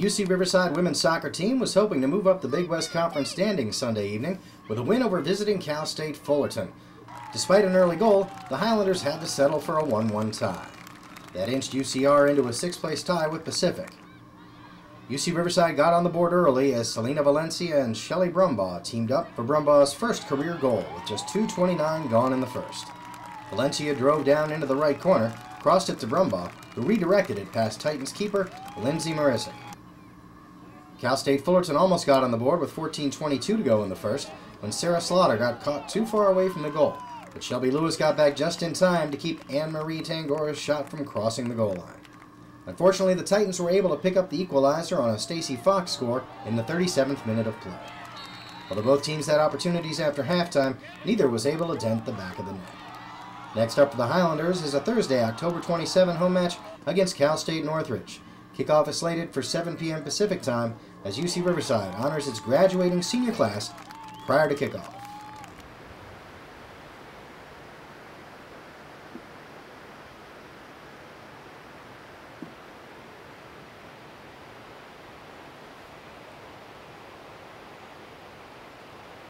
UC Riverside women's soccer team was hoping to move up the Big West Conference standings Sunday evening with a win over visiting Cal State Fullerton. Despite an early goal, the Highlanders had to settle for a 1-1 tie. That inched UCR into a sixth-place tie with Pacific. UC Riverside got on the board early as Selena Valencia and Shelly Brumbaugh teamed up for Brumbaugh's first career goal with just 2.29 gone in the first. Valencia drove down into the right corner, crossed it to Brumbaugh, who redirected it past Titans keeper Lindsay Marisic. Cal State Fullerton almost got on the board with 14.22 to go in the first when Sarah Slaughter got caught too far away from the goal, but Shelby Lewis got back just in time to keep Anne Marie Tangora's shot from crossing the goal line. Unfortunately, the Titans were able to pick up the equalizer on a Stacy Fox score in the 37th minute of play. Although both teams had opportunities after halftime, neither was able to dent the back of the net. Next up for the Highlanders is a Thursday, October 27 home match against Cal State Northridge. Kickoff is slated for 7 p.m. Pacific time as UC Riverside honors its graduating senior class prior to kickoff.